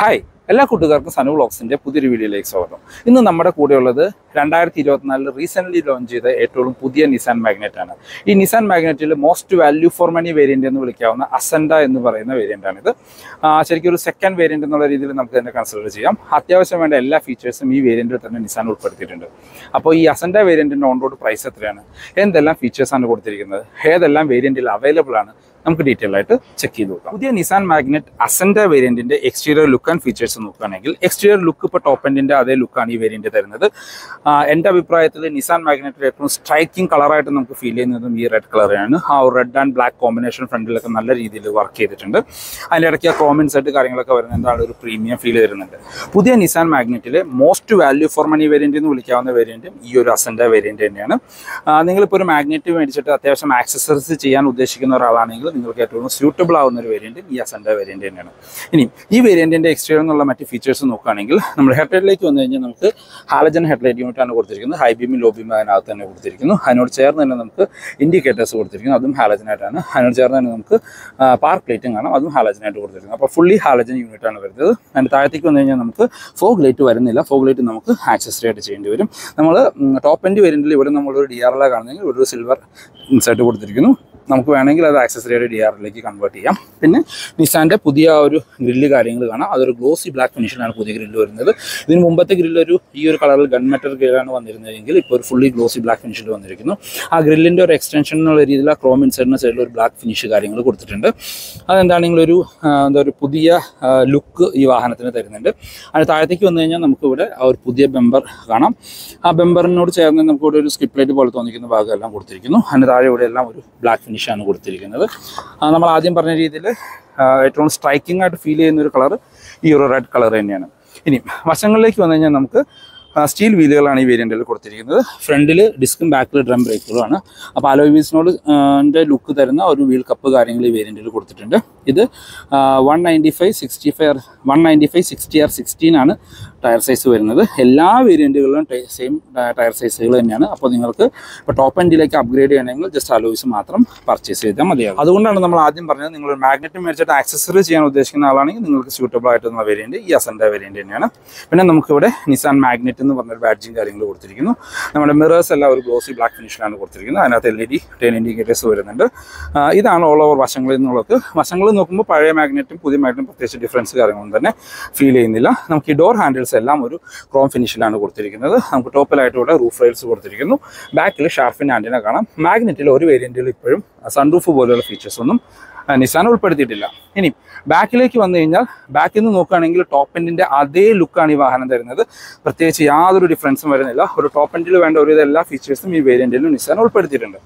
Hi എല്ലാ കൂട്ടുകാർക്കും സനു ബ്ലോഗ്സിന്റെ പുതിയൊരു വീഡിയോയിലേക്ക് സ്വാഗതം. ഇന്ന് നമ്മുടെ കൂടെയുള്ളത് രണ്ടായിരത്തി ഇരുപത്തിനാലിൽ റീസെന്റ്ലി ലോഞ്ച് ചെയ്ത ഏറ്റവും പുതിയ നിസാൻ മാഗ്നറ്റ് ആണ്. ഈ Nissan മാഗ്നറ്റിൽ most value for money variant എന്ന് വിളിക്കാവുന്ന അസൻഡ എന്ന് പറയുന്ന വേരിയന്റ് ആണിത്. ശരിക്കും ഒരു സെക്കൻഡ് വേരിയന്റ് എന്നുള്ള രീതിയിൽ നമുക്ക് തന്നെ കൺസിഡർ ചെയ്യാം. അത്യാവശ്യം വേണ്ട എല്ലാ ഫീച്ചേഴ്സും ഈ വേരിയന്റിൽ തന്നെ നിസാൻ ഉൾപ്പെടുത്തിയിട്ടുണ്ട്. അപ്പോൾ ഈ അസൻഡ വേരിയന്റിന്റെ ഓൺ റോഡ് പ്രൈസ് എത്രയാണ്? എന്തെല്ലാം ഫീച്ചേഴ്സാണ് കൊടുത്തിരിക്കുന്നത്? ഏതെല്ലാം വേരിയന്റിൽ അവൈലബിൾ ആണ്? നമുക്ക് ഡീറ്റെയിൽ ആയിട്ട് ചെക്ക് ചെയ്ത് നോക്കാം. പുതിയ നിസാൻ മാഗ്നറ്റ് അസൻഡ വേരിയന്റിന്റെ എക്സ്റ്റീരിയർ ലുക്ക് ആൻഡ് ഫീച്ചേഴ്സ് നോക്കുകയാണെങ്കിൽ എക്സ്റ്റീരിയർ ലുക്ക് ഇപ്പോൾ ടോപ്പ് എൻഡിന്റെ അതേ ലുക്കാണ് ഈ വേരിയന്റ് തരുന്നത്. എന്റെ അഭിപ്രായത്തിൽ നിസാൻ മാഗ്നറ്റിൽ ഏറ്റവും സ്ട്രൈക്കിംഗ് കളറായിട്ട് നമുക്ക് ഫീൽ ചെയ്യുന്നതും ഈ റെഡ് കളറാണ് ആ റെഡ് ആൻഡ് ബ്ലാക്ക് കോമ്പിനേഷൻ ഫ്രണ്ടിലൊക്കെ നല്ല രീതിയിൽ വർക്ക് ചെയ്തിട്ടുണ്ട്. അതിന്റെ ഇടയ്ക്ക് ആ സെറ്റ് കാര്യങ്ങളൊക്കെ വരുന്ന എന്താണ് ഒരു പ്രീമിയം ഫീൽ തരുന്നുണ്ട്. പുതിയ Nissan മാഗ്നറ്റിലെ most value for money variant എന്ന് വിളിക്കാവുന്ന വേരിയന്റും ഈ ഒരു അസൻഡ വേരിയന്റ് തന്നെയാണ്. നിങ്ങളിപ്പോൾ ഒരു മാഗ്നറ്റ് മേടിച്ചിട്ട് അത്യാവശ്യം ആക്സസറീസ് ചെയ്യാൻ ഉദ്ദേശിക്കുന്ന ഒരാളാണെങ്കിൽ നിങ്ങൾക്ക് ഏറ്റവും സ്യൂട്ടബിൾ ആവുന്ന ഒരു വേരിയന്റ് ഈ അസന്റെ വേരിയന്റ് തന്നെയാണ്. ഇനി ഈ വേരിയന്റിന്റെ എക്സ്റ്റീരിയർ എന്നുള്ള മറ്റ് ഫീച്ചേഴ്സ് നോക്കുകയാണെങ്കിൽ നമ്മൾ ഹെഡ്ലൈറ്റിലേക്ക് വന്നു കഴിഞ്ഞാൽ നമുക്ക് ഹാലജൻ ഹെഡ്ലൈറ്റ് യൂണിറ്റ് ആണ് കൊടുത്തിരിക്കുന്നത്. ഹൈ ബീമും ലോ ബീമും അതിനകത്ത് തന്നെ കൊടുത്തിരിക്കുന്നു. അതിനോട് ചേർന്ന് തന്നെ നമുക്ക് ഇൻഡിക്കേറ്റേഴ്സ് കൊടുത്തിരിക്കുന്നു. അതും ഹാലജനായിട്ടാണ് അതിനോട് ചേർന്ന് തന്നെ നമുക്ക് പാർക്ക് ലൈറ്റും കാണാം. അതും ഹാലജനായിട്ട് കൊടുത്തിരിക്കുന്നു. അപ്പോൾ ഫുള്ളി ഹാലജൻ യൂണിറ്റ് ആണ് വരുന്നത്. അതിന്റെ താഴത്തേക്ക് വന്നു കഴിഞ്ഞാൽ നമുക്ക് ഫോഗ് ലൈറ്റ് വരുന്നില്ല. ഫോഗ് ലൈറ്റ് നമുക്ക് ആക്സസറി ആയിട്ട് ചെയ്യേണ്ടി വരും. നമ്മൾ ടോപ്പ് എൻഡ് വേരിയന്റിൽ ഇവിടെ നമ്മളൊരു ഡി ആർ എൽ കാണുന്നെങ്കിൽ ഒരു സിൽവർ ഇൻസൈറ്റ് കൊടുത്തിരിക്കുന്നു. നമുക്ക് വേണമെങ്കിൽ അത് ആക്സസറിയുടെ ഡി ആറിലേക്ക് കൺവേർട്ട് ചെയ്യാം. പിന്നെ നിസാന്റെ പുതിയ ഒരു ഗ്രില്ല് കാര്യങ്ങൾ കാണാം. അതൊരു ഗ്ലോസി ബ്ലാക്ക് ഫിനിഷിലാണ് പുതിയ ഗ്രില്ല് വരുന്നത്. ഇതിന് മുമ്പത്തെ ഗ്രില്ല് ഒരു ഈ ഒരു കളറിൽ ഗൺ മെറ്റർ ഗ്രില്ലാണ് വന്നിരുന്നതെങ്കിൽ ഇപ്പോൾ ഒരു ഫുള്ളി ഗ്ലോസി ബ്ലാക്ക് ഫിനിഷിൽ വന്നിരിക്കുന്നു. ആ ഗ്രില്ലിന്റെ ഒരു എക്സ്റ്റൻഷൻ എന്നുള്ള രീതിയിൽ ആ ക്രോം ഇൻസൈഡിന്റെ സൈഡിൽ ഒരു ബ്ലാക്ക് ഫിനിഷ് കാര്യങ്ങൾ കൊടുത്തിട്ടുണ്ട്. അതെന്താണെങ്കിലും ഒരു എന്താ ഒരു പുതിയ ലുക്ക് ഈ വാഹനത്തിന് തരുന്നുണ്ട്. അതിന് താഴത്തേക്ക് വന്നു കഴിഞ്ഞാൽ നമുക്കിവിടെ ആ ഒരു പുതിയ ബെമ്പർ കാണാം. ആ ബെമ്പറിനോട് ചേർന്ന് നമുക്കിവിടെ ഒരു സ്കിപ്പ് ലൈറ്റ് പോലെ തോന്നിക്കുന്ന ഭാഗമെല്ലാം കൊടുത്തിരിക്കുന്നു. അതിന് താഴെ ഇവിടെ എല്ലാം ഒരു ബ്ലാക്ക് ഫിനിഷാണ് കൊടുത്തിരിക്കുന്നത്. നമ്മൾ ആദ്യം പറഞ്ഞ രീതിയിൽ ഏറ്റവും സ്ട്രൈക്കിംഗ് ആയിട്ട് ഫീൽ ചെയ്യുന്ന ഒരു കളർ ഈ ഒരു റെഡ് കളർ തന്നെയാണ്. ഇനി വശങ്ങളിലേക്ക് വന്നു കഴിഞ്ഞാൽ നമുക്ക് സ്റ്റീൽ വീലുകളാണ് ഈ വേരിയന്റിൽ കൊടുത്തിരിക്കുന്നത്. ഫ്രണ്ടിൽ ഡിസ്കും ബാക്കിൽ ഡ്രം ബ്രേക്കുകളാണ് അപ്പോൾ അലോ വീൽസിനോട് ലുക്ക് തരുന്ന ഒരു വീൽ കപ്പ് കാര്യങ്ങൾ ഈ വേരിയന്റിൽ കൊടുത്തിട്ടുണ്ട്. ഇത് one ninety five sixty five one ninety five sixty R sixteen ആണ്. ടയർ സൈസ് വരുന്നത്. എല്ലാ വേരിയന്റുകളിലും സെയിം ടയർ സൈസുകൾ തന്നെയാണ്. അപ്പോൾ നിങ്ങൾക്ക് ഇപ്പോൾ ടോപ്പ് എൻഡിലേക്ക് അപ്ഗ്രേഡ് ചെയ്യണമെങ്കിൽ ജസ്റ്റ് അലോയ്സ് മാത്രം പർച്ചേസ് ചെയ്താൽ മതിയാകും അതുകൊണ്ടാണ് നമ്മൾ ആദ്യം പറഞ്ഞത് നിങ്ങൾ മാഗ്നറ്റ് മേടിച്ചിട്ട് ആക്സസറി ചെയ്യാൻ ഉദ്ദേശിക്കുന്ന ആളാണെങ്കിൽ നിങ്ങൾക്ക് സ്യൂട്ടബിൾ ആയിട്ടുള്ള വേരിയന്റ് ഈ അസൻഡ വേരിയന്റ് തന്നെയാണ്. പിന്നെ നമുക്കിവിടെ നിസാൻ മാഗ്നറ്റ് എന്ന് പറഞ്ഞൊരു ബാഡ്ജിങ് കാര്യങ്ങൾ കൊടുത്തിരിക്കുന്നു. നമ്മുടെ മിറേഴ്സ് എല്ലാം ഒരു ഗ്ലോസി ബ്ലാക്ക് ഫിനിഷിലാണ് കൊടുത്തിരിക്കുന്നത്. അതിനകത്ത് L E D ten indicators വരുന്നുണ്ട്. ഇതാണ് ഓൾ ഓവർ വശങ്ങളിൽ നിന്നുള്ളത്. വശങ്ങളിൽ നോക്കുമ്പോൾ പഴയ മാഗ്നറ്റും പുതിയ മാഗ്നറ്റും പ്രത്യേകിച്ച് ഡിഫറൻസ് കാര്യങ്ങളൊന്നും തന്നെ ഫീൽ ചെയ്യുന്നില്ല. നമുക്ക് ഈ ഡോർ ഹാൻഡിൽസ് എല്ലാം ഒരു ക്രോം ഫിനിഷിലാണ് കൊടുത്തിരിക്കുന്നത്. നമുക്ക് ടോപ്പിലായിട്ട് ഇവിടെ റൂഫ് റെയിൽസ് കൊടുത്തിരിക്കുന്നു. ബാക്കിൽ ഷാർഫിൻ ആന്റിന കാണാം. മാഗ്നറ്റിൽ ഒരു വേരിയന്റിൽ ഇപ്പോഴും സൺറൂഫ് പോലെയുള്ള ഫീച്ചേഴ്സ് ഒന്നും നിസാൻ ഉൾപ്പെടുത്തിയിട്ടില്ല. ഇനി ബാക്കിലേക്ക് വന്നു കഴിഞ്ഞാൽ ബാക്കിൽ നിന്ന് നോക്കുകയാണെങ്കിൽ ടോപ്പ് എൻഡിന്റെ അതേ ലുക്കാണ് ഈ വാഹനം തരുന്നത്. പ്രത്യേകിച്ച് യാതൊരു ഡിഫറൻസും വരുന്നില്ല. ഒരു ടോപ്പ് എൻഡിൽ വേണ്ട ഒരു എല്ലാ ഫീച്ചേഴ്സും ഈ വേരിയന്റിലും നിസാൻ ഉൾപ്പെടുത്തിയിട്ടുണ്ട്.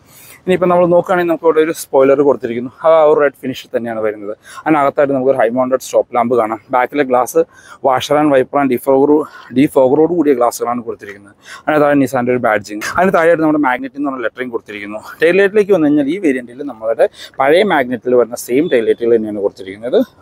ഇനിയിപ്പോൾ നമ്മൾ നോക്കുകയാണെങ്കിൽ നമുക്ക് ഇവിടെ ഒരു സ്പോയിലർ കൊടുത്തിരിക്കുന്നു. ആ ഒരു റെഡ് ഫിനിഷ് തന്നെയാണ് വരുന്നത്. അതിനകത്തായിട്ട് നമുക്ക് ഹൈ മൗണ്ടഡ് സ്റ്റോപ്പ് ലാമ്പ് കാണാം. ബാക്കിലെ glass washer and wiper and ഡിഫോഗറോ ഡിഫോഗറോട് കൂടിയ ഗ്ലാസ്സുകളാണ് കൊടുത്തിരിക്കുന്നത്. അതിന് താഴെ നിസാന്റെ ഒരു ബാഡ്ജിങ് അതിന് താഴെയായിട്ട് നമ്മുടെ മാഗ്നറ്റ് എന്ന് പറഞ്ഞ ലെറ്ററിങ് കൊടുത്തിരിക്കുന്നു. ടൈലൈറ്റിലേക്ക് വന്നു കഴിഞ്ഞാൽ ഈ വേരിയന്റിൽ നമ്മളുടെ പഴയ മാഗ്നറ്റിൽ വരുന്ന സെയിം ടൈൽ ലൈറ്റുകൾ തന്നെയാണ് കൊടുത്തിരിക്കുന്നത്.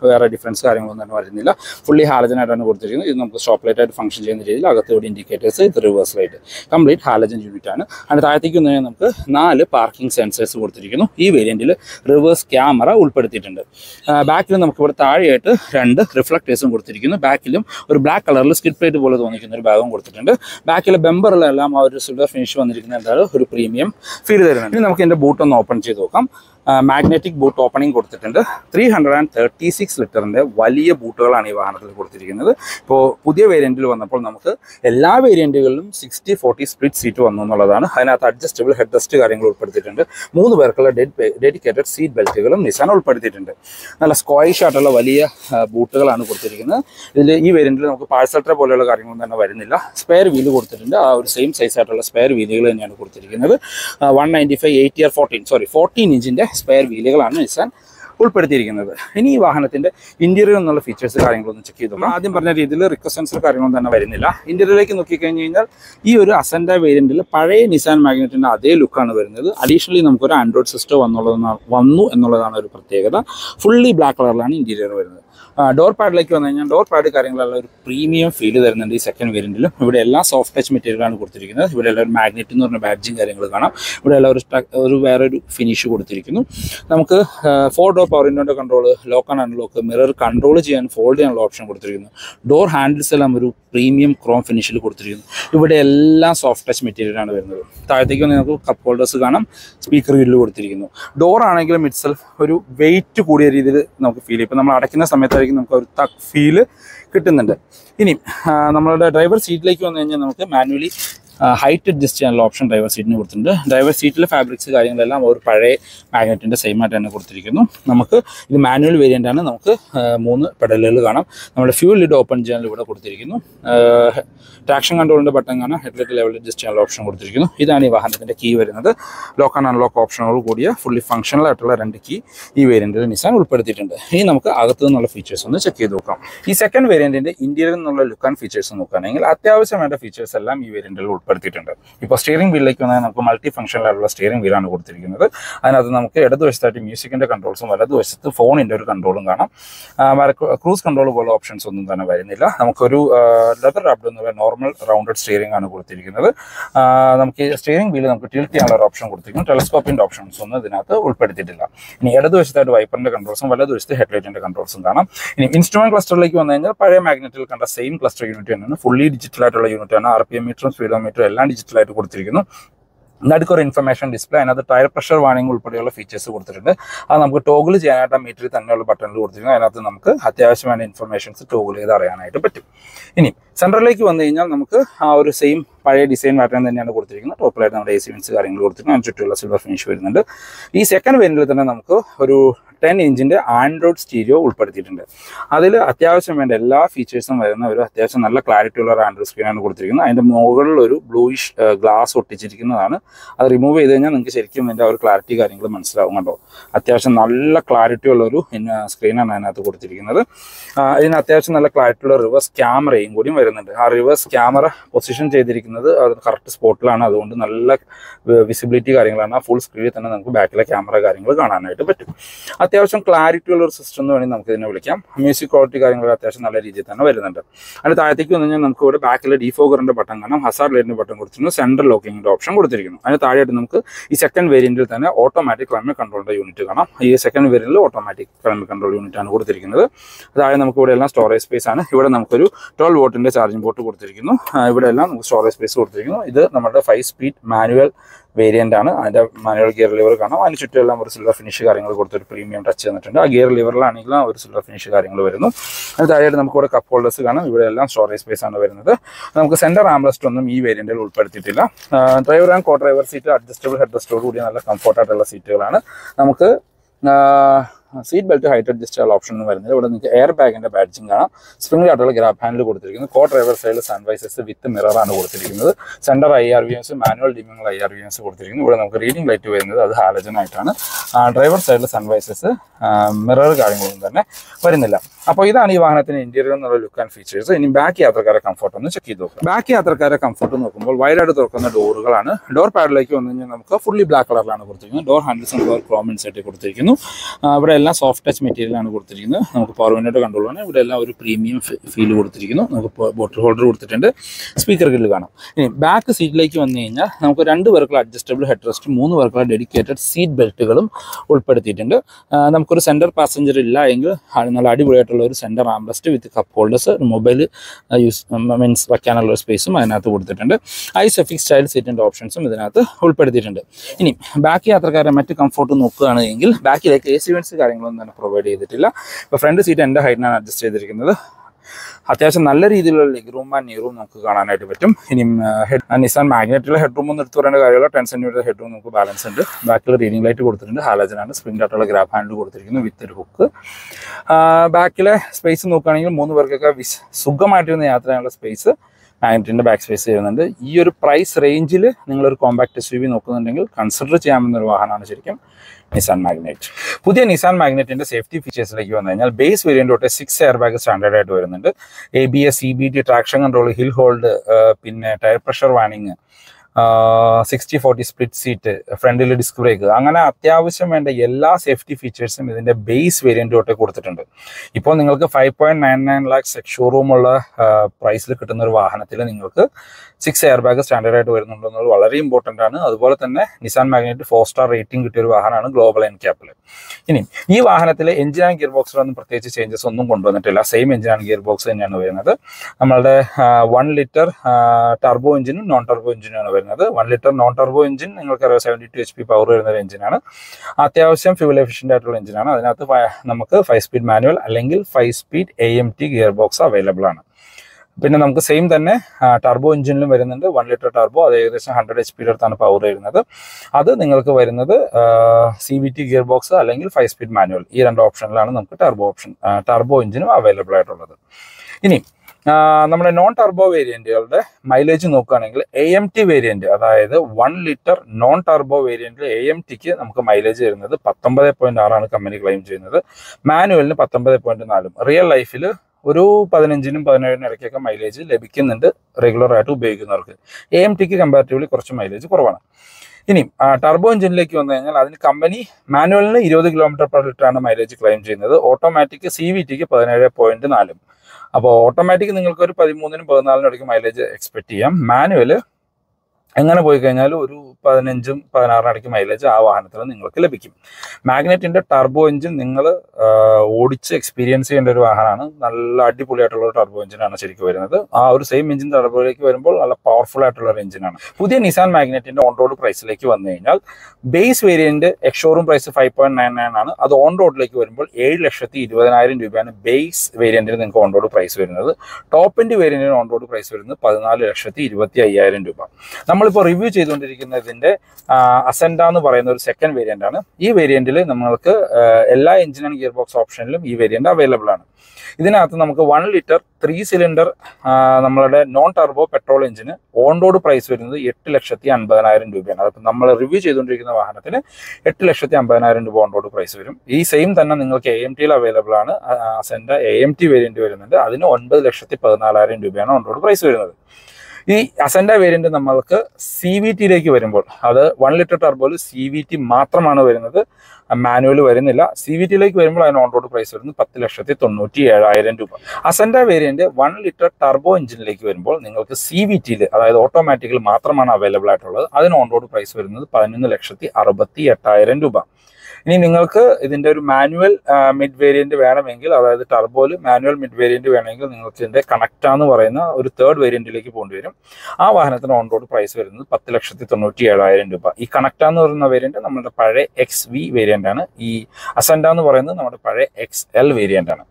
വേറെ ഡിഫറൻസ് കാര്യങ്ങളൊന്നും തന്നെ വരുന്നില്ല. ഫുള്ളി ഹാലജനായിട്ടാണ് കൊടുത്തിരിക്കുന്നത്. ഇത് നമുക്ക് സ്റ്റോപ്പ് ലൈറ്റ് ആയിട്ട് ഫംഗ്ഷൻ ചെയ്യുന്ന രീതിയിൽ അകത്തോടെ ഇൻഡിക്കേറ്റേഴ്സ് ഇത് reverse light complete halogen unit ആണ്. അതിന് താഴത്തേക്ക് വന്നു നമുക്ക് നാല് പാർക്കിംഗ് സെൻസേഴ്സ് കൊടുത്തിരിക്കുന്നു. ഈ വേരിയന്റിൽ റിവേഴ്സ് ക്യാമറ ഉൾപ്പെടുത്തിയിട്ടുണ്ട്. ബാക്കിൽ നമുക്ക് ഇവിടെ താഴെയായിട്ട് രണ്ട് റിഫ്ലക്ടേഴ്സും കൊടുത്തിരിക്കുന്നു. ബാക്കിലും ഒരു ബ്ലാക്ക് കളറിൽ സ്കിഡ് പ്ലേറ്റ് പോലെ തോന്നിക്കുന്ന ഒരു ഭാഗം കൊടുത്തിട്ടുണ്ട്. ബാക്കിലെ ബെമ്പറിലെല്ലാം ആ ഒരു സിൽവർ ഫിനിഷ് വന്നിരിക്കുന്ന എന്താണ് ഒരു പ്രീമിയം ഫീൽ തരുന്നുണ്ട്. ഇനി നമുക്ക് എന്റെ ബൂട്ടൊന്ന് ഓപ്പൺ ചെയ്ത് നോക്കാം. മാഗ്നറ്റിക് ബൂട്ട് ഓപ്പണിംഗ് കൊടുത്തിട്ടുണ്ട്. Three hundred and thirty six ലിറ്ററിന്റെ വലിയ ബൂട്ടുകളാണ് ഈ വാഹനത്തിൽ കൊടുത്തിരിക്കുന്നത്. ഇപ്പോൾ പുതിയ വേരിയന്റിൽ വന്നപ്പോൾ നമുക്ക് എല്ലാ വേരിയന്റുകളിലും സിക്സ്റ്റി ഫോർട്ടി സ്പ്ലിറ്റ് സീറ്റ് വന്നു എന്നുള്ളതാണ്. അതിനകത്ത് അഡ്ജസ്റ്റബിൾ ഹെഡ് റെസ്റ്റ് കാര്യങ്ങൾ ഉൾപ്പെടുത്തിയിട്ടുണ്ട്. മൂന്ന് പേർക്കുള്ള ഡെഡ് ഡെഡിക്കേറ്റഡ് സീറ്റ് ബെൽറ്റുകളും നിസാൻ ഉൾപ്പെടുത്തിയിട്ടുണ്ട്. നല്ല സ്ക്വയഷ് ആയിട്ടുള്ള വലിയ ബൂട്ടുകളാണ് കൊടുത്തിരിക്കുന്നത്. ഇതിൽ ഈ വേരിയന്റിൽ നമുക്ക് പാഴ്സൽട്ര പോലെയുള്ള കാര്യങ്ങളൊന്നും തന്നെ വരുന്നില്ല. സ്പെയർ വീൽ കൊടുത്തിട്ടുണ്ട്. ആ ഒരു സെയിം സൈസ് ആയിട്ടുള്ള സ്പെയർ വീലുകൾ തന്നെയാണ് കൊടുത്തിരിക്കുന്നത്. One ninety five eighty R fourteen sorry fourteen ഇഞ്ചിന്റെ spare വീലുകളാണ് നിസാൻ ഉൾപ്പെടുത്തിയിരിക്കുന്നത്. ഇനി ഈ വാഹനത്തിന്റെ ഇന്റീരിയർ എന്നുള്ള ഫീച്ചേഴ്സ് കാര്യങ്ങളൊന്നും ചെക്ക് ചെയ്തു ആദ്യം പറഞ്ഞ രീതിയിൽ റിക്വസ്റ്റ് സെൻസർ കാര്യങ്ങളൊന്നും തന്നെ വരുന്നില്ല. ഇന്റീരിയറിലേക്ക് നോക്കിക്കഴിഞ്ഞ് കഴിഞ്ഞാൽ ഈ ഒരു അസൻഡ വേരിയന്റിൽ പഴയ നിസാൻ മാഗ്നറ്റിന്റെ അതേ ലുക്കാണ് വരുന്നത്. അഡീഷണലി നമുക്കൊരു ആൻഡ്രോയിഡ് സിസ്റ്റം വന്നുള്ളതാണ് വന്നു എന്നുള്ളതാണ് ഒരു പ്രത്യേകത. ഫുള്ളി ബ്ലാക്ക് കളറിലാണ് ഇന്റീരിയർ വരുന്നത്. ഡോർ പാഡിലേക്ക് വന്നു കഴിഞ്ഞാൽ ഡോർ പാഡ് കാര്യങ്ങളുള്ള ഒരു പ്രീമിയം ഫീൽ തരുന്നുണ്ട് ഈ സെക്കൻഡ് വേരിയന്റിലും ഇവിടെ എല്ലാം സോഫ്റ്റ് ടച്ച് മെറ്റീരിയലാണ് കൊടുത്തിരിക്കുന്നത്. ഇവിടെ എല്ലാം ഒരു മാഗ്നറ്റ് എന്ന് പറഞ്ഞ ബാഡ്ജും കാര്യങ്ങൾ കാണാം. ഇവിടെ എല്ലാം ഒരു വേറെ ഒരു ഫിനിഷ് കൊടുത്തിരിക്കുന്നു. നമുക്ക് four door power ഇൻഡോന്റെ control lock and unlock mirror control ചെയ്യാൻ ഫോൾഡ് ചെയ്യാനുള്ള ഓപ്ഷൻ കൊടുത്തിരിക്കുന്നു. ഡോർ ഹാൻഡിൽസ് എല്ലാം ഒരു പ്രീമിയം ക്രോം ഫിനിഷിൽ കൊടുത്തിരിക്കുന്നു. ഇവിടെ എല്ലാം സോഫ്റ്റ് ടച്ച് മെറ്റീരിയലാണ് വരുന്നത്. താഴത്തേക്ക് നമുക്ക് കപ്പ് ഹോൾഡേഴ്സ് കാണാം. സ്പീക്കർ ഗ്രില്ല് കൊടുത്തിരിക്കുന്നു. ഡോർ ആണെങ്കിലും ഇറ്റ്സെൽഫ് ഒരു വെയിറ്റ് കൂടിയ രീതിയിൽ നമുക്ക് ഫീൽ ചെയ്യും. ഇപ്പം നമ്മൾ അടയ്ക്കുന്ന സമയത്തായിരിക്കും നമുക്ക് ഒരു തക് ഫീൽ കിട്ടുന്നുണ്ട്. ഇനി നമ്മളുടെ ഡ്രൈവർ സീറ്റിലേക്ക് വന്നു കഴിഞ്ഞാൽ നമുക്ക് മാനുവലി ഹൈറ്റ് അഡ്ജസ്റ്റ് ചെയ്യാനുള്ള ഓപ്ഷൻ ഡ്രൈവർ സീറ്റിന് കൊടുത്തിട്ടുണ്ട്. ഡ്രൈവർ സീറ്റിലെ ഫാബ്രിക്സ് കാര്യങ്ങളെല്ലാം ഒരു പഴയ മാഗ്നറ്റിന്റെ സെയിം ആയിട്ട് തന്നെ കൊടുത്തിരിക്കുന്നു. നമുക്ക് ഇത് മാനുവൽ വേരിയന്റ് ആണ്. നമുക്ക് മൂന്ന് പെഡലുകൾ കാണാം. നമ്മുടെ ഫ്യൂൽ ലിഡ് ഓപ്പൺ ചെയ്യാൻ ഇവിടെ കൊടുത്തിരിക്കുന്നു. ട്രാക്ഷൻ കൺട്രോളിന്റെ ബട്ടൺ കാണാം ഹെഡ്ലൈറ്റ് ലെവൽ അഡ്ജസ്റ്റ് ചെയ്യാനുള്ള ഓപ്ഷൻ കൊടുത്തിരിക്കുന്നു. ഇതാണ് ഈ വാഹനത്തിന്റെ കീ വരുന്നത്. ലോക്ക് ആൻഡ് അൺലോക്ക് ഓപ്ഷനോട് കൂടിയ ഫുള്ളി ഫംഗ്ഷണൽ ആയിട്ടുള്ള രണ്ട് കീ ഈ വേരിയന്റിൽ നിസാൻ ഉൾപ്പെടുത്തിയിട്ടുണ്ട്. ഇനി നമുക്ക് അകത്തു നിന്നുള്ള ഫീച്ചേഴ്സ് ഒന്ന് ചെക്ക് ചെയ്ത് നോക്കാം. ഈ സെക്കൻഡ് വേരിയന്റിന്റെ ഇന്ത്യയിൽ നിന്നുള്ള ലുക്ക് ആൻഡ് ഫീച്ചേഴ്സ് നോക്കുകയാണെങ്കിൽ അത്യാവശ്യം വേണ്ട ഫീച്ചേഴ്സ് എല്ലാം ഈ വേരിയന്റിൽ ഉൾപ്പെടുത്തിയിട്ടുണ്ട്. ഇപ്പോൾ സ്റ്റിയറിംഗ് വീലിലേക്ക് വന്നാൽ നമുക്ക് മൾട്ടി ഫംഗ്ഷനിലായിട്ടുള്ള സ്റ്റിയറിംഗ് വീലാണ് കൊടുത്തിരിക്കുന്നത്. അതിനകത്ത് നമുക്ക് ഇടതുവശത്തായിട്ട് മ്യൂസിക്കിന്റെ കൺട്രോൾസും വലതുവശത്ത് ഫോണിന്റെ ഒരു കൺട്രോളും കാണാം. ക്രൂസ് കൺട്രോൾ പോലെ ഓപ്ഷൻസ് ഒന്നും തന്നെ വരുന്നില്ല. നമുക്കൊരു ലെതർ റാപ്ഡ് എന്നുള്ള നോർമൽ റൗണ്ടഡ് സ്റ്റിയറിംഗ് ആണ് കൊടുത്തിരിക്കുന്നത്. നമുക്ക് സ്റ്റിയറിംഗ് വീൽ നമുക്ക് ടിൽറ്റ് ചെയ്യാനുള്ള ഒരു ഓപ്ഷൻ കൊടുത്തിരിക്കുന്നു. ടെലസ്കോപ്പിന്റെ ഓപ്ഷൻസ് ഒന്നും ഇതിനകത്ത് ഉൾപ്പെടുത്തിയിട്ടില്ല. ഇനി ഇടതുവശത്തായിട്ട് വൈപ്പറിന്റെ കൺട്രോൾസും വലതുവശത്ത് ഹെഡ്ലൈറ്റിന്റെ കൺട്രോൾസും കാണാം. ഇനി ഇൻസ്ട്രുമെന്റ് ക്ലസ്റ്ററിലേക്ക് വന്നു കഴിഞ്ഞാൽ പഴയ മാഗ്നറ്റിൽ കണ്ട സെയിം ക്ലസ്റ്റർ യൂണിറ്റ് തന്നെയാണ്. ഫുള്ളി ഡിജിറ്റൽ ആയിട്ടുള്ള യൂണിറ്റ് ആണ്. ആർ പി എം മീറ്ററും സ്പീഡോമീറ്ററും എല്ലാം ഡിജിറ്റലായിട്ട് കൊടുത്തിരിക്കുന്നു. നടുക്കൊരു ഇൻഫർമേഷൻ ഡിസ്പ്ലേ അതിനകത്ത് ടയർ പ്രഷർ വാണിംഗ് ഉൾപ്പെടെയുള്ള ഫീച്ചേഴ്സ് കൊടുത്തിട്ടുണ്ട്. അത് നമുക്ക് ടോഗിൾ ചെയ്യാനായിട്ട് മീറ്ററിൽ തന്നെയുള്ള ബട്ടണിൽ കൊടുത്തിരിക്കുന്നു. അതിനകത്ത് നമുക്ക് അത്യാവശ്യമായ ഇൻഫർമേഷൻസ് ടോഗിൾ ചെയ്ത് അറിയാനായിട്ട് പറ്റും. ഇനി സെൻട്രലിലേക്ക് വന്നു കഴിഞ്ഞാൽ നമുക്ക് ആ ഒരു സെയിം പഴയ ഡിസൈൻ പാറ്റേൺ തന്നെയാണ് കൊടുത്തിരിക്കുന്നത്. ടോപ്പിലായിട്ട് നമ്മുടെ എ സി വിൻസ് കാര്യങ്ങൾ കൊടുത്തിട്ടുണ്ട്. അതിന് ചുറ്റുമുള്ള സിൽവർ ഫിനിഷ് വരുന്നുണ്ട്. ഈ സെക്കൻഡ് വേരിയന്റിൽ തന്നെ നമുക്ക് ഒരു ടെൻ ഇഞ്ചിന്റെ ആൻഡ്രോയിഡ് സ്റ്റീരിയോ ഉൾപ്പെടുത്തിയിട്ടുണ്ട്. അതിൽ അത്യാവശ്യം വേണ്ട എല്ലാ ഫീച്ചേഴ്സും വരുന്ന ഒരു അത്യാവശ്യം നല്ല ക്ലാരിറ്റി ഉള്ള ഒരു ആൻഡ്രോയിഡ് സ്ക്രീനാണ് കൊടുത്തിരിക്കുന്നത്. അതിന്റെ മുകളിൽ ഒരു ബ്ലൂയിഷ് ഗ്ലാസ് ഒട്ടിച്ചിരിക്കുന്നതാണ്. അത് റിമൂവ് ചെയ്ത് കഴിഞ്ഞാൽ നിങ്ങൾക്ക് ശരിക്കും അതിന്റെ ഒരു ക്ലാരിറ്റി കാര്യങ്ങൾ മനസ്സിലാവും കേട്ടോ അത്യാവശ്യം നല്ല ക്ലാരിറ്റി ഉള്ള ഒരു സ്ക്രീനാണ് അതിനകത്ത് കൊടുത്തിരിക്കുന്നത്. ഇതിന് അത്യാവശ്യം നല്ല ക്ലാരിറ്റി ഉള്ള റിവേഴ്സ് ക്യാമറയും കൂടിയും വരുന്നുണ്ട്. ആ റിവേഴ്സ് ക്യാമറ പൊസിഷൻ ചെയ്തിരിക്കുന്നത് അത് കറക്റ്റ് സ്പോട്ടിലാണ് അതുകൊണ്ട് നല്ല വിസിബിലിറ്റി കാര്യങ്ങളാണ്. ആ ഫുൾ സ്ക്രീനിൽ തന്നെ നമുക്ക് ബാക്കിലെ ക്യാമറ കാര്യങ്ങൾ കാണാനായിട്ട് പറ്റും. അത്യാവശ്യം ക്ലാരിറ്റി ഉള്ള ഒരു സിസ്റ്റം എന്ന് വേണമെങ്കിൽ നമുക്ക് ഇതിനെ വിളിക്കാം. മ്യൂസിക് ക്വാളിറ്റി കാര്യങ്ങൾ അത്യാവശ്യം നല്ല രീതിയിൽ തന്നെ വരുന്നുണ്ട്. അതിന് താഴത്തേക്ക് വന്നു കഴിഞ്ഞാൽ നമുക്ക് ഇവിടെ ബാക്കിലെ ഡിഫോഗറിന്റെ ബട്ടൺ കാണാം. ഹസാർഡ് ലൈറ്റിന്റെ ബട്ടൺ കൊടുത്തിട്ടുണ്ട്. സെൻട്രൽ ലോക്കിങ്ങിന്റെ ഓപ്ഷൻ കൊടുത്തിരിക്കുന്നു. അതിന് താഴെയായിട്ട് നമുക്ക് ഈ സെക്കൻഡ് വേരിയന്റിൽ തന്നെ ഓട്ടോമാറ്റിക് ക്ലൈമറ്റ് കൺട്രോളിന്റെ യൂണിറ്റ് കാണാം. ഈ സെക്കൻഡ് വേരിയന്റിൽ ഓട്ടോമാറ്റിക് ക്ലൈമറ്റ് കൺട്രോൾ യൂണിറ്റ് ആണ് കൊടുത്തിരിക്കുന്നത്. അതായത് നമുക്ക് ഇവിടെ എല്ലാം സ്റ്റോറേജ് സ്പേസ് ആണ്. ഇവിടെ നമുക്കൊരു ട്വൽവ് വോട്ടിന്റെ ചാർജിംഗ് പോർട്ട് കൊടുത്തിരിക്കുന്നു. ഇവിടെ എല്ലാം നമുക്ക് സ്റ്റോറേജ് സ്പേസ് കൊടുത്തിരിക്കുന്നു. ഇത് നമ്മുടെ ഫൈവ് സ്പീഡ് മാനുവൽ വേരിയന്റ് ആണ്. അതിന്റെ മാനുവൽ ഗിയർ ലിവർ കാണാം. അതിന് ചുറ്റുമെല്ലാം ഒരു സിൽവർ ഫിനിഷ് കാര്യങ്ങൾ കൊടുത്തൊരു പ്രീമിയം ടച്ച് തന്നിട്ടുണ്ട്. ആ ഗിയർ ലിവറിലാണെങ്കിലും ഒരു സിൽവർ ഫിനിഷ് കാര്യങ്ങൾ വരുന്നു. അതിന് താഴെയായിട്ട് നമുക്ക് ഇവിടെ കപ്പ് ഹോൾഡേഴ്സ് കാണാം. ഇവിടെ എല്ലാം സ്റ്റോറേജ് സ്പേസ് ആണ് വരുന്നത്. നമുക്ക് സെന്റർ ആംബ്ലസ്റ്റ് ഒന്നും ഈ വേരിയന്റിൽ ഉൾപ്പെടുത്തിയിട്ടില്ല. Driver and co driver seat adjustable head റെസ്റ്റോട് കൂടിയ നല്ല കംഫർട്ടായിട്ടുള്ള സീറ്റുകളാണ് നമുക്ക് സീറ്റ് ബെൽറ്റ് ഹൈറ്റ് അഡ്ജസ്റ്റ് ചെയ്യാനുള്ള ഓപ്ഷൻ ഒന്നും വരുന്നില്ല. ഇവിടെ നിങ്ങൾക്ക് എയർ ബാഗിന്റെ ബാഡ്ജിങ് കാണാം. സ്പ്രിംഗ് ആയിട്ടുള്ള ഗ്രാബ് ഹാൻഡിൽ കൊടുത്തിരിക്കുന്നത് കോ ഡ്രൈവർ സൈഡിൽ സൺവൈസസ് വിത്ത് മിറർ ആണ് കൊടുത്തിരിക്കുന്നത്. Centre I R V S manual dimming I R V S കൊടുത്തിരിക്കുന്നു. ഇവിടെ നമുക്ക് റീഡിംഗ് ലൈറ്റ് വരുന്നത് അത് ഹാലജൻ ആയിട്ടാണ്. ഡ്രൈവർ സൈഡിൽ സൺവൈസസ് മിറർ കാര്യങ്ങളൊന്നും തന്നെ വരുന്നില്ല. അപ്പോൾ ഇതാണ് ഈ വാഹനത്തിന് ഇന്റീരിയർ എന്നുള്ള ലുക്ക് ആൻഡ് ഫീച്ചേഴ്സ് ഇനി ബാക്ക് യാത്രക്കാരെ കംഫർട്ട് ഒന്ന് ചെക്ക് ചെയ്ത് നോക്കാം. ബാക്ക് യാത്രക്കാരെ കംഫർട്ട് നോക്കുമ്പോൾ വൈഡായിട്ട് തുറക്കുന്ന ഡോറുകളാണ് ഡോർ പാഡിലേക്ക് വന്നു കഴിഞ്ഞാൽ നമുക്ക് ഫുള്ളി ബ്ലാക്ക് കളറിലാണ് കൊടുത്തിരിക്കുന്നത്. ഡോർ ഹാൻഡിൽസ് ഡോർ ക്രോമിൻസ് ആയിട്ട് കൊടുത്തിരിക്കുന്നു. ഇവിടെ എല്ലാം സോഫ്റ്റ് ടച്ച് മെറ്റീരിയലാണ് കൊടുത്തിരിക്കുന്നത്. നമുക്ക് പവർ വിൻഡോയുടെ കൺട്രോൾ ആണ്. ഇവിടെ എല്ലാം ഒരു പ്രീമിയം ഫീൽ കൊടുത്തിരിക്കുന്നു. നമുക്ക് ബോട്ടിൽ ഹോൾഡർ കൊടുത്തിട്ടുണ്ട്. സ്പീക്കർ ഗ്രില്ല് കാണാം. ഇനി ബാക്ക് സീറ്റിലേക്ക് വന്നു കഴിഞ്ഞാൽ നമുക്ക് രണ്ട് പേർക്കുള്ള അഡ്ജസ്റ്റബിൾ ഹെഡ് റെസ്റ്റ് മൂന്ന് പേർക്കുള്ള ഡെഡിക്കേറ്റഡ് സീറ്റ് ബെൽറ്റുകളും ഉൾപ്പെടുത്തിയിട്ടുണ്ട്. നമുക്കൊരു സെന്റർ പാസഞ്ചർ ഇല്ല എങ്കിൽ നല്ല അടിപൊളിയായിട്ടുള്ള ഒരു centre armrest with cup holders mobile use means വയ്ക്കാനുള്ള സ്പേസും അതിനകത്ത് കൊടുത്തിട്ടുണ്ട്. ഐസ് എഫിക്സ് സ്റ്റൈൽ സീറ്റിന്റെ ഓപ്ഷൻസും ഇതിനകത്ത് ഉൾപ്പെടുത്തിയിട്ടുണ്ട്. ഇനി ബാക്ക് യാത്രക്കാരെ മറ്റ് കംഫോർട്ട് നോക്കുകയാണെങ്കിൽ ബാക്കിലേക്ക് എ സി വെൻസ് കാര്യങ്ങളൊന്നും തന്നെ പ്രൊവൈഡ് ചെയ്തിട്ടില്ല. ഇപ്പോൾ ഫ്രണ്ട് സീറ്റ് എന്റെ ഹൈറ്റിനാണ് അഡ്ജസ്റ്റ് ചെയ്തിരിക്കുന്നത്. അത്യാവശ്യം നല്ല രീതിയിലുള്ള leg room and knee room നമുക്ക് കാണാനായിട്ട് പറ്റും. ഇനി ഹെഡ് നിസാൻ മാഗ്നറ്റിലെ ഹെഡ് റൂം ഒന്നും എടുത്തു പറയേണ്ട കാര്യമില്ല. ടെൻ സെന്റിമീറ്റർ ഹെഡ് റൂം നമുക്ക് ബാലൻസ് ഉണ്ട്. ബാക്കിൽ റീഡിംഗ് ലൈറ്റ് കൊടുത്തിട്ടുണ്ട്. ഹാലജനാണ് സ്പ്രിംഗ് ആയിട്ടുള്ള ഗ്രാഫ് ഹാൻഡിൽ കൊടുത്തിരിക്കുന്നു വിത്ത് ഒരു ഹുക്ക് ബാക്കിലെ സ്പേസ് നോക്കുകയാണെങ്കിൽ മൂന്ന് പേർക്കൊക്കെ സുഖമായിട്ടിരുന്ന യാത്ര ചെയ്യാനുള്ള സ്പേസ് മാഗ്നറ്റിന്റെ ബാക്ക് സ്പേസ് ചെയ്യുന്നുണ്ട് ഈ ഒരു പ്രൈസ് റേഞ്ചിൽ നിങ്ങളൊരു കോമ്പാക്ട് എസ് യു വി നോക്കുന്നുണ്ടെങ്കിൽ കൺസിഡർ ചെയ്യാമെന്നൊരു വാഹനമാണ് ശരിക്കും. നിസാൻ മാഗ്നറ്റ് പുതിയ നിസാൻ മാഗ്നറ്റിന്റെ സേഫ്റ്റി ഫീച്ചേഴ്സിലേക്ക് വന്നു കഴിഞ്ഞാൽ ബേസ് വേരിയന്റ് തൊട്ട് സിക്സ് എയർ ബാഗ് സ്റ്റാൻഡേർഡ് ആയിട്ട് വരുന്നുണ്ട്. A B S C B T traction control hill hold പിന്നെ tyre pressure warning sixty forty split seat ഫ്രണ്ടിൽ ഡിസ്ക് ബ്രേക്ക് അങ്ങനെ അത്യാവശ്യം വേണ്ട എല്ലാ സേഫ്റ്റി ഫീച്ചേഴ്സും ഇതിന്റെ ബേസ് വേരിയന്റ് തൊട്ട് കൊടുത്തിട്ടുണ്ട്. ഇപ്പോൾ നിങ്ങൾക്ക് five point nine nine lakhs ഷോറൂമുള്ള പ്രൈസിൽ കിട്ടുന്ന ഒരു വാഹനത്തിൽ നിങ്ങൾക്ക് സിക്സ് എയർ ബാഗ് സ്റ്റാൻഡേർഡ് ആയിട്ട് വരുന്നുണ്ടെന്നത് വളരെ ഇമ്പോർട്ടന്റ് ആണ്. അതുപോലെ തന്നെ Nissan Magnite four star rating കിട്ടിയ ഒരു വാഹനമാണ് ഗ്ലോബൽ എൻ ക്യാപ്പിൽ ഇനി ഈ വാഹനത്തിൽ എഞ്ചിൻ ആൻഡ് ഗിയർ ബോക്സിലൊന്നും പ്രത്യേകിച്ച് ചേഞ്ചസ് ഒന്നും കൊണ്ടുവന്നിട്ടില്ല. Same engine and gear box തന്നെയാണ് വരുന്നത്. നമ്മളുടെ വൺ ലിറ്റർ ടർബോ എഞ്ചിനും നോൺ ടർബോ എഞ്ചിനുമാണ് വരുന്നത്. One litre non turbo engine നിങ്ങൾക്ക് seventy two H P power വരുന്ന ഒരു എഞ്ചിനാണ് അത്യാവശ്യം ഫ്യൂൽ എഫിഷ്യന്റ് ആയിട്ടുള്ള എഞ്ചിനാണ് അതിനകത്ത് നമുക്ക് ഫൈവ് സ്പീഡ് മാനുവൽ അല്ലെങ്കിൽ five speed A M T gear box available ആണ്. പിന്നെ നമുക്ക് സെയിം തന്നെ ടർബോ എഞ്ചിനിലും വരുന്നുണ്ട്. വൺ ലിറ്റർ ടർബോ അത് ഏകദേശം ഹൺഡ്രഡ് എച്ച് പിയുടെ അടുത്താണ് പവർ വരുന്നത്. അത് നിങ്ങൾക്ക് വരുന്നത് C V T gear box അല്ലെങ്കിൽ ഫൈവ് സ്പീഡ് മാനുവൽ ഈ രണ്ട് ഓപ്ഷനിലാണ് നമുക്ക് ടർബോ ഓപ്ഷൻ ടർബോ എഞ്ചിനും അവൈലബിൾ ആയിട്ടുള്ളത്. ഇനി നമ്മുടെ നോൺ ടർബോ വേരിയന്റുകളുടെ മൈലേജ് നോക്കുകയാണെങ്കിൽ എ എം ടി വേരിയന്റ് അതായത് വൺ ലിറ്റർ നോൺ ടർബോ വേരിയന്റിൽ എ എം ടിക്ക് നമുക്ക് മൈലേജ് വരുന്നത് പത്തൊമ്പത് പോയിന്റ് ആറാണ് കമ്പനി ക്ലെയിം ചെയ്യുന്നത്. മാനുവലിന് പത്തൊമ്പത് പോയിന്റ് നാലും. റിയൽ ലൈഫിൽ ഒരു പതിനഞ്ചിനും പതിനേഴിനും ഇടയ്ക്കൊക്കെ മൈലേജ് ലഭിക്കുന്നുണ്ട് റെഗുലർ ആയിട്ട് ഉപയോഗിക്കുന്നവർക്ക് എ എം ടിക്ക് കമ്പാരിറ്റീവ്ലി കുറച്ച് മൈലേജ് കുറവാണ്. ഇനി ടർബോ എഞ്ചിനിലേക്ക് വന്നു കഴിഞ്ഞാൽ അതിന് കമ്പനി മാനുവലിന് ഇരുപത് കിലോമീറ്റർ പെർ ലിറ്ററാണ് മൈലേജ് ക്ലെയിം ചെയ്യുന്നത്. ഓട്ടോമാറ്റിക് സി വി ടിക്ക് പതിനേഴ് പോയിന്റ് നാലും. അപ്പോൾ ഓട്ടോമാറ്റിക് നിങ്ങൾക്ക് ഒരു പതിമൂന്നിനും പതിനാലിനും ഇടയ്ക്ക് മൈലേജ് എക്സ്പെക്ട് ചെയ്യാം. മാനുവൽ എങ്ങനെ പോയി കഴിഞ്ഞാൽ ഒരു പതിനഞ്ചും പതിനാറിനും ഇടയ്ക്ക് മൈലേജ് ആ വാഹനത്തിൽ നിങ്ങൾക്ക് ലഭിക്കും. മാഗ്നറ്റിന്റെ ടർബോ എഞ്ചിൻ നിങ്ങൾ ഓടിച്ച് എക്സ്പീരിയൻസ് ചെയ്യേണ്ട ഒരു വാഹനമാണ്. നല്ല അടിപൊളിയായിട്ടുള്ള ഒരു ടർബോ എഞ്ചിനാണ് ശരിക്കും വരുന്നത്. ആ ഒരു സെയിം എഞ്ചിൻ ടർബോയിലേക്ക് വരുമ്പോൾ നല്ല പവർഫുൾ ആയിട്ടുള്ള ഒരു എഞ്ചിനാണ് പുതിയ നിസാൻ മാഗ്നറ്റിന്റെ ഓൺ റോഡ് പ്രൈസിലേക്ക് വന്നു കഴിഞ്ഞാൽ base variant ex showroom price five point nine nine ആണ്. അത് ഓൺ റോഡിലേക്ക് വരുമ്പോൾ ഏഴ് ലക്ഷത്തി ഇരുപതിനായിരം രൂപയാണ് ബേസ് വേരിയന്റിന് നിങ്ങൾക്ക് ഓൺ റോഡ് പ്രൈസ് വരുന്നത്. ടോപ്പ് എൻഡ് വേരിയന്റിന് ഓൺ റോഡ് പ്രൈസ് വരുന്നത് പതിനാല് ലക്ഷത്തി ഇരുപത്തി അയ്യായിരം രൂപ. നമ്മളിപ്പോൾ റിവ്യൂ ചെയ്തുകൊണ്ടിരിക്കുന്നതിന്റെ അസെൻഡ എന്ന് പറയുന്ന ഒരു സെക്കൻഡ് വേരിയന്റ് ആണ്. ഈ വേരിയന്റിൽ നമ്മൾക്ക് എല്ലാ എഞ്ചിൻ ആൻഡ് ഗിയർ ബോക്സ് ഓപ്ഷനിലും ഈ വേരിയന്റ് അവൈലബിൾ ആണ്. ഇതിനകത്ത് നമുക്ക് വൺ ലിറ്റർ ത്രീ സിലിണ്ടർ നമ്മളുടെ നോൺ ടർബോ പെട്രോൾ എഞ്ചിന് ഓൺ റോഡ് പ്രൈസ് വരുന്നത് എട്ട് ലക്ഷത്തി അൻപതിനായിരം രൂപയാണ്. അതിപ്പോൾ നമ്മൾ റിവ്യൂ ചെയ്തുകൊണ്ടിരിക്കുന്ന വാഹനത്തിന് എട്ട് ലക്ഷത്തി അമ്പതിനായിരം രൂപ ഓൺ റോഡ് പ്രൈസ് വരും. ഈ സെയിം തന്നെ നിങ്ങൾക്ക് എ എം ടിയിൽ അവൈലബിൾ ആണ്. അസെന്റെ എ എം ടി വേരിയന്റ് വരുന്നുണ്ട്. അതിന് ഒൻപത് ലക്ഷത്തി പതിനാലായിരം രൂപയാണ് ഓൺ റോഡ് പ്രൈസ് വരുന്നത്. ഈ അസെൻഡ വേരിയന്റ് നമ്മൾക്ക് സി വി ടിയിലേക്ക് വരുമ്പോൾ അത് വൺ ലിറ്റർ ടർബോയിൽ സി വി ടി മാത്രമാണ് വരുന്നത് മാനുവൽ വരുന്നില്ല. സി വി ടിയിലേക്ക് വരുമ്പോൾ അതിന് ഓൺ റോഡ് പ്രൈസ് വരുന്നത് പത്ത് ലക്ഷത്തി തൊണ്ണൂറ്റി ഏഴായിരം രൂപ Acenta variant one litre turbo എഞ്ചിനിലേക്ക് വരുമ്പോൾ നിങ്ങൾക്ക് സി വി ടിയിൽ അതായത് ഓട്ടോമാറ്റിക്കിൽ മാത്രമാണ് അവൈലബിൾ ആയിട്ടുള്ളത് അതിന് ഓൺ റോഡ് പ്രൈസ് വരുന്നത് പതിനൊന്ന് ലക്ഷത്തി അറുപത്തി എട്ടായിരം രൂപ. ഇനി നിങ്ങൾക്ക് ഇതിന്റെ ഒരു മാനുവൽ മിഡ് വേരിയന്റ് വേണമെങ്കിൽ അതായത് ടർബോയിൽ മാനുവൽ മിഡ് വേരിയന്റ് വേണമെങ്കിൽ നിങ്ങൾക്ക് ഇതിന്റെ കണക്റ്റ എന്ന് പറയുന്ന ഒരു തേർഡ് വേരിയന്റിലേക്ക് പോകേണ്ടി വരും. ആ വാഹനത്തിന് ഓൺ റോഡ് പ്രൈസ് വരുന്നത് പത്ത് ലക്ഷത്തി തൊണ്ണൂറ്റി ഏഴായിരം രൂപ. ഈ കണക്റ്റ എന്ന് പറയുന്ന വേരിയന്റ് നമ്മുടെ പഴയ എക്സ് വി വേരിയന്റ് ആണ്. ഈ അസൻഡ എന്ന് പറയുന്നത് നമ്മുടെ പഴയ എക്സ് എൽ വേരിയന്റ് ആണ്.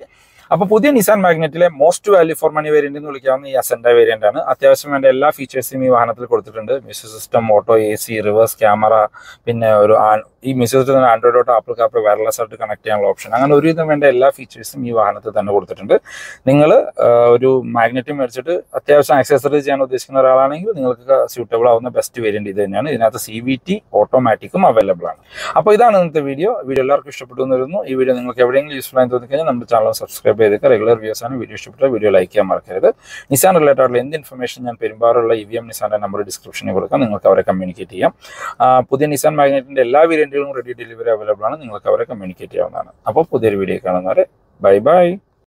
അപ്പൊ പുതിയ Nissan മാഗ്നറ്റിലെ most value for money variant എന്ന് വിളിക്കാവുന്ന ഈ അസെൻഡ വേരിയന്റ് ആണ്. അത്യാവശ്യം വേണ്ട എല്ലാ ഫീച്ചേഴ്സും ഈ വാഹനത്തിൽ കൊടുത്തിട്ടുണ്ട്. Music system auto A C reverse camera പിന്നെ ഒരു ഈ music system Android Auto Apple CarPlay wireless ആയിട്ട് കണക്ട് ചെയ്യാനുള്ള ഓപ്ഷൻ അങ്ങനെ ഒരുവിധം വേണ്ട എല്ലാ ഫീച്ചേഴ്സും ഈ വാഹനത്തിൽ തന്നെ കൊടുത്തിട്ടുണ്ട്. നിങ്ങൾ ഒരു മാഗ്നറ്റ് മേടിച്ചിട്ട് അത്യാവശ്യം ആക്സസറീസ് ചെയ്യാൻ ഉദ്ദേശിക്കുന്ന ഒരാളാണെങ്കിൽ നിങ്ങൾക്ക് സ്യൂട്ടബിൾ ആവുന്ന ബെസ്റ്റ് വേരിയന്റ് ഇത് തന്നെയാണ്. ഇതിനകത്ത് സി വി ടി ഓട്ടോമാറ്റിക്കും അവൈലബിൾ ആണ്. അപ്പോൾ ഇതാണ് ഇന്നത്തെ വീഡിയോ വീഡിയോ എല്ലാവർക്കും ഇഷ്ടപ്പെട്ടു എന്ന് വരുന്നു ഈ വീഡിയോ നിങ്ങൾക്ക് എവിടെയെങ്കിലും യൂസ്ഫുൾ ആയി തോന്നിക്കഴിഞ്ഞാൽ നമ്മുടെ ചാനൽ സബ്സ്ക്രൈബ് ചെയ്തേക്കുക റെഗുലർ വ്യൂസ് ആണ്. വീഡിയോ ഇഷ്ടപ്പെട്ട വീഡിയോ ലൈക്ക് ചെയ്യാൻ മറക്കരുത്. നിസാൻ റിലേറ്റഡ് ആയിട്ടുള്ള എന്ത് ഇൻഫർമേഷൻ ഞാൻ പെരുമ്പാറുള്ള ഇ വി എം നിസാന്റെ നമ്പർ ഡിസ്ക്രിപ്ഷനിൽ കൊടുക്കാം. നിങ്ങൾക്ക് അവരെ കമ്മ്യൂണിക്കേറ്റ് ചെയ്യാം. പുതിയ നിസാൻ മാഗ്നറ്റിന്റെ എല്ലാ വേരിയന്റുകളും റെഡി ഡെലിവറി അവൈലബിൾ ആണ്. നിങ്ങൾക്ക് അവരെ കമ്മ്യൂണിക്കേറ്റ് ചെയ്യാവുന്നതാണ്. അപ്പോൾ പുതിയൊരു വീഡിയോ കാണുന്നവരെ ബൈ ബൈ